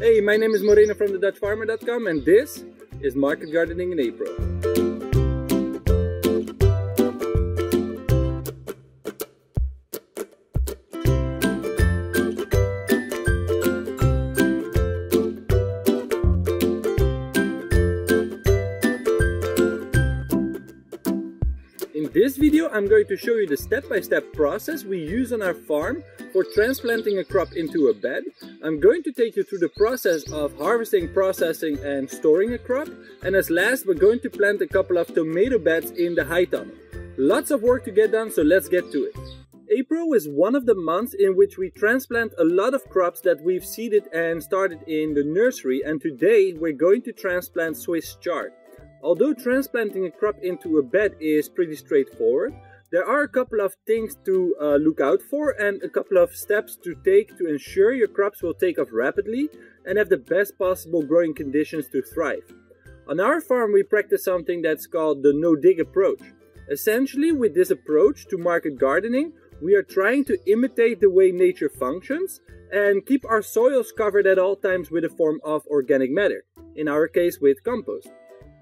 Hey, my name is Moreno from the and this is Market Gardening in April. I'm going to show you the step-by-step -step process we use on our farm for transplanting a crop into a bed. I'm going to take you through the process of harvesting, processing and storing a crop. And as last we're going to plant a couple of tomato beds in the high tunnel. Lots of work to get done so let's get to it. April is one of the months in which we transplant a lot of crops that we've seeded and started in the nursery and today we're going to transplant Swiss chard. Although transplanting a crop into a bed is pretty straightforward, there are a couple of things to uh, look out for and a couple of steps to take to ensure your crops will take off rapidly and have the best possible growing conditions to thrive. On our farm we practice something that's called the no-dig approach. Essentially with this approach to market gardening, we are trying to imitate the way nature functions and keep our soils covered at all times with a form of organic matter, in our case with compost.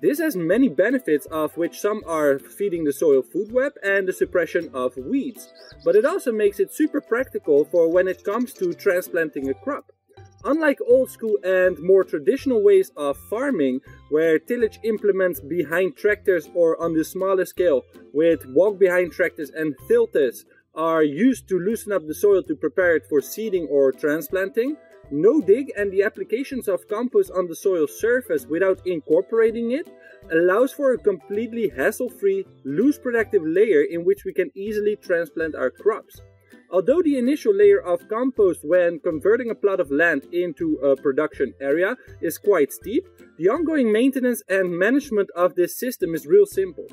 This has many benefits of which some are feeding the soil food web and the suppression of weeds, but it also makes it super practical for when it comes to transplanting a crop. Unlike old school and more traditional ways of farming, where tillage implements behind tractors or on the smaller scale with walk behind tractors and tilths are used to loosen up the soil to prepare it for seeding or transplanting, no dig and the applications of compost on the soil surface without incorporating it allows for a completely hassle-free, loose productive layer in which we can easily transplant our crops. Although the initial layer of compost when converting a plot of land into a production area is quite steep, the ongoing maintenance and management of this system is real simple.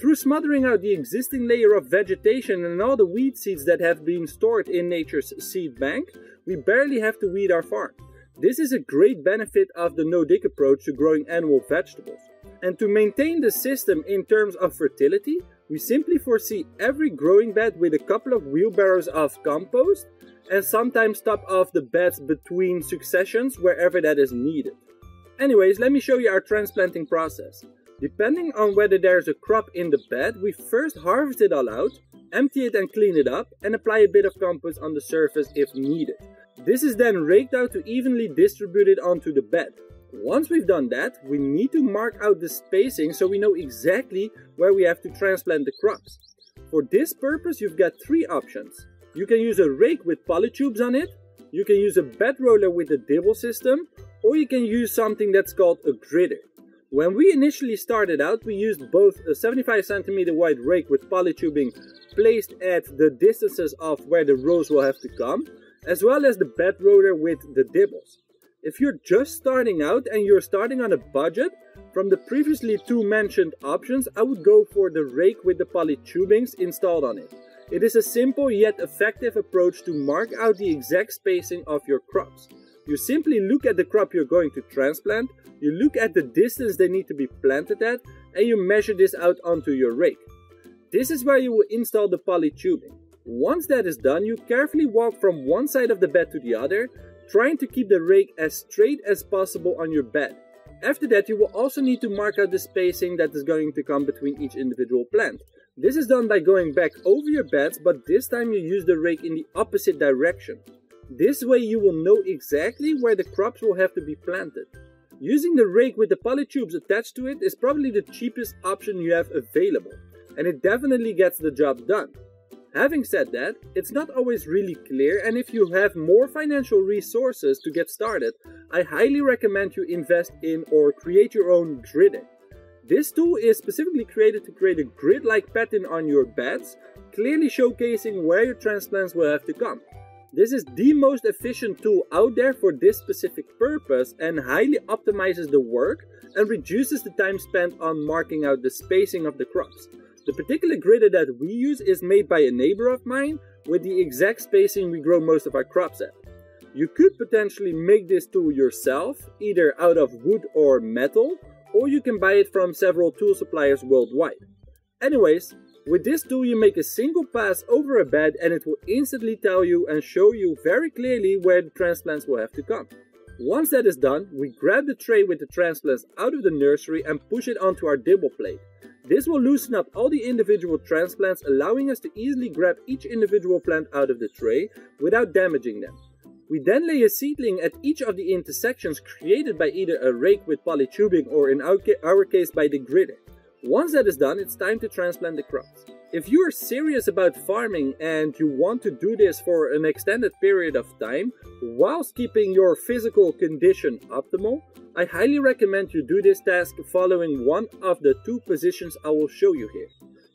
Through smothering out the existing layer of vegetation and all the weed seeds that have been stored in nature's seed bank, we barely have to weed our farm. This is a great benefit of the no-dig approach to growing annual vegetables. And to maintain the system in terms of fertility, we simply foresee every growing bed with a couple of wheelbarrows of compost and sometimes top off the beds between successions wherever that is needed. Anyways, let me show you our transplanting process. Depending on whether there's a crop in the bed, we first harvest it all out, empty it and clean it up, and apply a bit of compost on the surface if needed. This is then raked out to evenly distribute it onto the bed. Once we've done that, we need to mark out the spacing so we know exactly where we have to transplant the crops. For this purpose, you've got three options. You can use a rake with polytubes on it, you can use a bed roller with a dibble system, or you can use something that's called a gridder. When we initially started out, we used both a 75 centimeter wide rake with polytubing placed at the distances of where the rows will have to come, as well as the bed roller with the dibbles. If you're just starting out and you're starting on a budget, from the previously two mentioned options, I would go for the rake with the polytubings installed on it. It is a simple yet effective approach to mark out the exact spacing of your crops. You simply look at the crop you're going to transplant, you look at the distance they need to be planted at, and you measure this out onto your rake. This is where you will install the poly tubing. Once that is done, you carefully walk from one side of the bed to the other, trying to keep the rake as straight as possible on your bed. After that, you will also need to mark out the spacing that is going to come between each individual plant. This is done by going back over your beds, but this time you use the rake in the opposite direction. This way you will know exactly where the crops will have to be planted. Using the rake with the polytubes attached to it is probably the cheapest option you have available, and it definitely gets the job done. Having said that, it's not always really clear and if you have more financial resources to get started, I highly recommend you invest in or create your own gridder. This tool is specifically created to create a grid-like pattern on your beds, clearly showcasing where your transplants will have to come. This is the most efficient tool out there for this specific purpose and highly optimizes the work and reduces the time spent on marking out the spacing of the crops. The particular gridder that we use is made by a neighbor of mine with the exact spacing we grow most of our crops at. You could potentially make this tool yourself, either out of wood or metal, or you can buy it from several tool suppliers worldwide. Anyways, with this tool you make a single pass over a bed and it will instantly tell you and show you very clearly where the transplants will have to come. Once that is done, we grab the tray with the transplants out of the nursery and push it onto our dibble plate. This will loosen up all the individual transplants, allowing us to easily grab each individual plant out of the tray without damaging them. We then lay a seedling at each of the intersections created by either a rake with polytubing or in our case by the gridder. Once that is done, it's time to transplant the crops. If you are serious about farming and you want to do this for an extended period of time, whilst keeping your physical condition optimal, I highly recommend you do this task following one of the two positions I will show you here.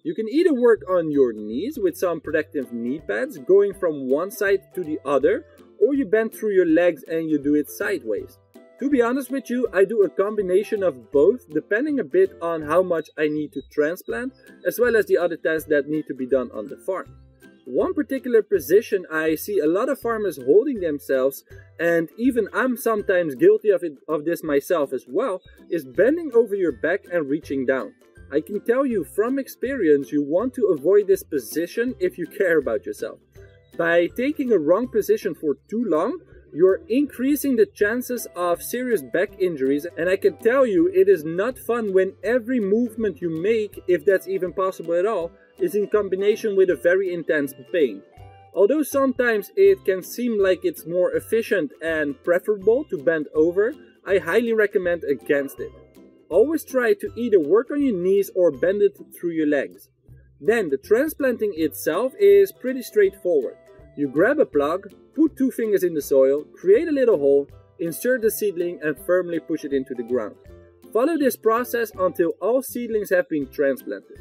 You can either work on your knees with some protective knee pads going from one side to the other, or you bend through your legs and you do it sideways. To be honest with you, I do a combination of both depending a bit on how much I need to transplant as well as the other tasks that need to be done on the farm. One particular position I see a lot of farmers holding themselves and even I'm sometimes guilty of, it, of this myself as well is bending over your back and reaching down. I can tell you from experience you want to avoid this position if you care about yourself. By taking a wrong position for too long, you're increasing the chances of serious back injuries and I can tell you it is not fun when every movement you make, if that's even possible at all, is in combination with a very intense pain. Although sometimes it can seem like it's more efficient and preferable to bend over, I highly recommend against it. Always try to either work on your knees or bend it through your legs. Then the transplanting itself is pretty straightforward. You grab a plug, put two fingers in the soil, create a little hole, insert the seedling and firmly push it into the ground. Follow this process until all seedlings have been transplanted.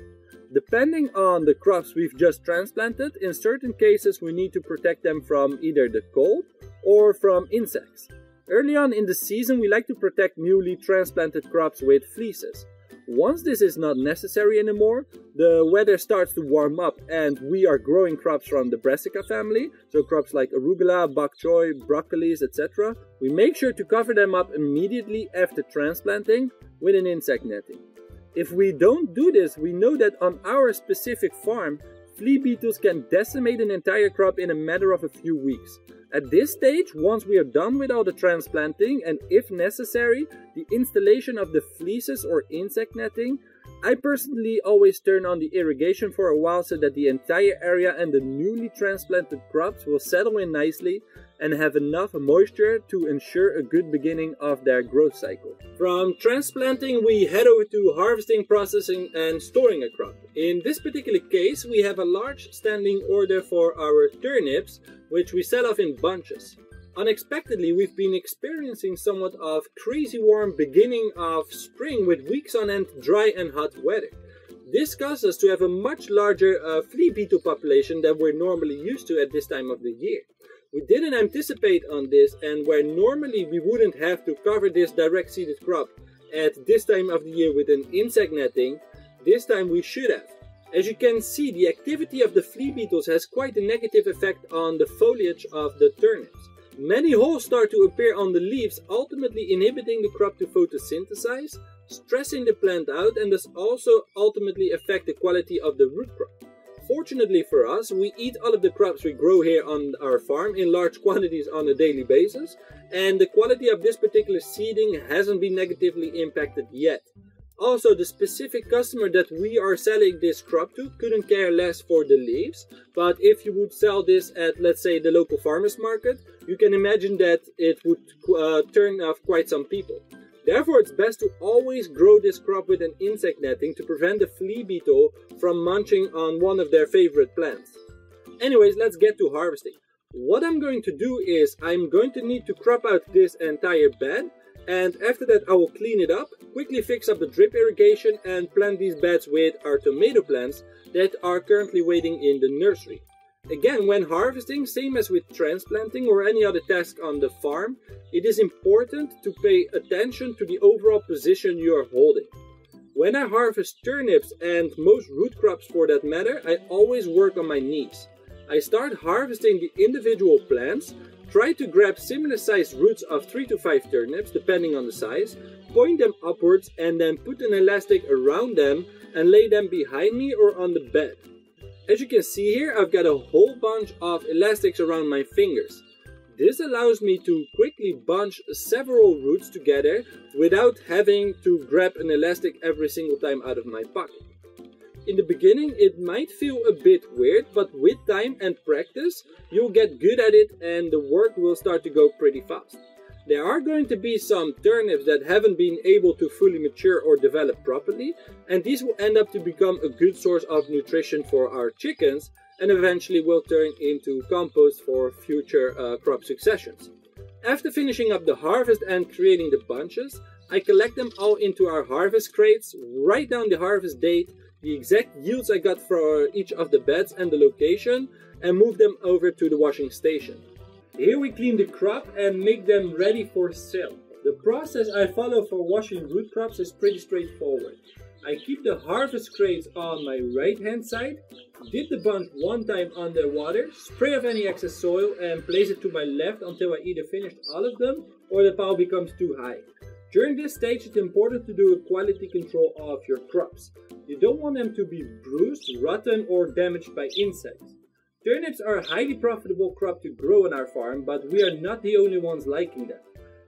Depending on the crops we've just transplanted, in certain cases we need to protect them from either the cold or from insects. Early on in the season we like to protect newly transplanted crops with fleeces. Once this is not necessary anymore, the weather starts to warm up and we are growing crops from the brassica family, so crops like arugula, bok choy, broccolis, etc. We make sure to cover them up immediately after transplanting with an insect netting. If we don't do this, we know that on our specific farm, flea beetles can decimate an entire crop in a matter of a few weeks. At this stage, once we are done with all the transplanting and if necessary, the installation of the fleeces or insect netting, I personally always turn on the irrigation for a while so that the entire area and the newly transplanted crops will settle in nicely and have enough moisture to ensure a good beginning of their growth cycle. From transplanting we head over to harvesting, processing and storing a crop. In this particular case we have a large standing order for our turnips which we sell off in bunches. Unexpectedly, we've been experiencing somewhat of crazy warm beginning of spring with weeks on end dry and hot weather. This caused us to have a much larger uh, flea beetle population than we're normally used to at this time of the year. We didn't anticipate on this and where normally we wouldn't have to cover this direct seeded crop at this time of the year with an insect netting, this time we should have. As you can see, the activity of the flea beetles has quite a negative effect on the foliage of the turnips. Many holes start to appear on the leaves, ultimately inhibiting the crop to photosynthesize, stressing the plant out and thus also ultimately affect the quality of the root crop. Fortunately for us, we eat all of the crops we grow here on our farm in large quantities on a daily basis, and the quality of this particular seeding hasn't been negatively impacted yet. Also, the specific customer that we are selling this crop to couldn't care less for the leaves, but if you would sell this at, let's say, the local farmer's market, you can imagine that it would uh, turn off quite some people. Therefore, it's best to always grow this crop with an insect netting to prevent the flea beetle from munching on one of their favorite plants. Anyways, let's get to harvesting. What I'm going to do is I'm going to need to crop out this entire bed and after that I will clean it up, quickly fix up the drip irrigation and plant these beds with our tomato plants that are currently waiting in the nursery. Again, when harvesting, same as with transplanting or any other task on the farm, it is important to pay attention to the overall position you are holding. When I harvest turnips and most root crops for that matter, I always work on my knees. I start harvesting the individual plants, try to grab similar sized roots of 3 to 5 turnips depending on the size, point them upwards and then put an elastic around them and lay them behind me or on the bed. As you can see here, I've got a whole bunch of elastics around my fingers. This allows me to quickly bunch several roots together without having to grab an elastic every single time out of my pocket. In the beginning it might feel a bit weird, but with time and practice you'll get good at it and the work will start to go pretty fast. There are going to be some turnips that haven't been able to fully mature or develop properly, and these will end up to become a good source of nutrition for our chickens and eventually will turn into compost for future uh, crop successions. After finishing up the harvest and creating the bunches, I collect them all into our harvest crates, write down the harvest date, the exact yields I got for each of the beds and the location, and move them over to the washing station. Here we clean the crop and make them ready for sale. The process I follow for washing root crops is pretty straightforward. I keep the harvest crates on my right hand side, dip the bunch one time under water, spray off any excess soil and place it to my left until I either finished all of them or the pile becomes too high. During this stage it's important to do a quality control of your crops. You don't want them to be bruised, rotten or damaged by insects. Turnips are a highly profitable crop to grow on our farm, but we are not the only ones liking them.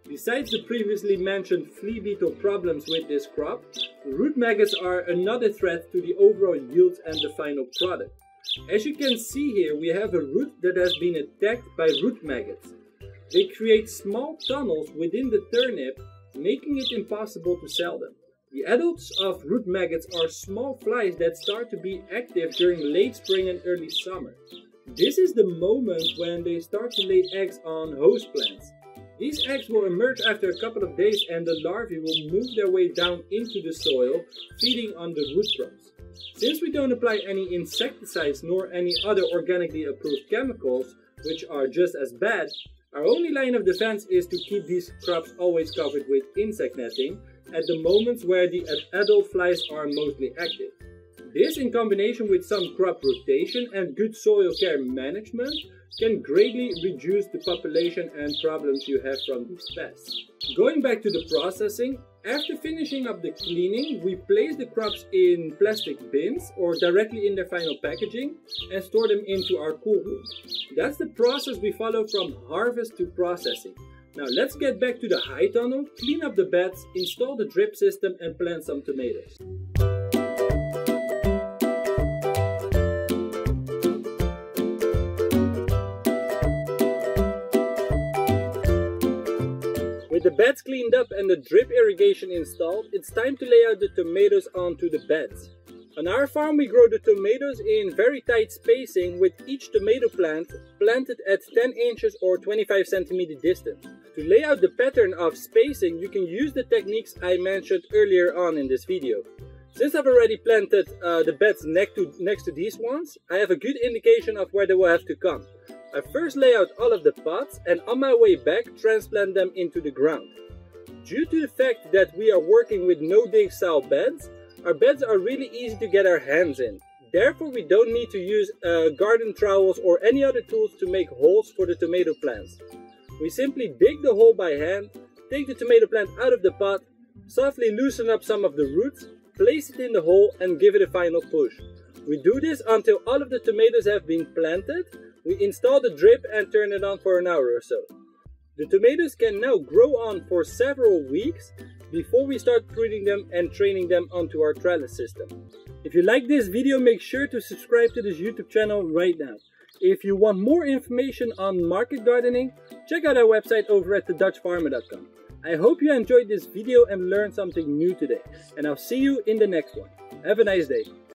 Besides the previously mentioned flea beetle problems with this crop, root maggots are another threat to the overall yield and the final product. As you can see here, we have a root that has been attacked by root maggots. They create small tunnels within the turnip, making it impossible to sell them. The adults of root maggots are small flies that start to be active during late spring and early summer. This is the moment when they start to lay eggs on host plants. These eggs will emerge after a couple of days and the larvae will move their way down into the soil, feeding on the root crops. Since we don't apply any insecticides nor any other organically approved chemicals, which are just as bad, our only line of defense is to keep these crops always covered with insect netting at the moments where the adult flies are mostly active. This in combination with some crop rotation and good soil care management can greatly reduce the population and problems you have from these pests. Going back to the processing, after finishing up the cleaning, we place the crops in plastic bins or directly in their final packaging and store them into our cool room. That's the process we follow from harvest to processing. Now let's get back to the high tunnel, clean up the beds, install the drip system and plant some tomatoes. The beds cleaned up and the drip irrigation installed, it's time to lay out the tomatoes onto the beds. On our farm we grow the tomatoes in very tight spacing with each tomato plant planted at 10 inches or 25 centimeter distance. To lay out the pattern of spacing you can use the techniques I mentioned earlier on in this video. Since I've already planted uh, the beds next to, next to these ones, I have a good indication of where they will have to come. I first lay out all of the pots and on my way back transplant them into the ground. Due to the fact that we are working with no-dig style beds, our beds are really easy to get our hands in. Therefore we don't need to use uh, garden trowels or any other tools to make holes for the tomato plants. We simply dig the hole by hand, take the tomato plant out of the pot, softly loosen up some of the roots, place it in the hole and give it a final push. We do this until all of the tomatoes have been planted we install the drip and turn it on for an hour or so. The tomatoes can now grow on for several weeks before we start pruning them and training them onto our trellis system. If you like this video, make sure to subscribe to this YouTube channel right now. If you want more information on market gardening, check out our website over at thedutchfarmer.com. I hope you enjoyed this video and learned something new today, and I'll see you in the next one. Have a nice day.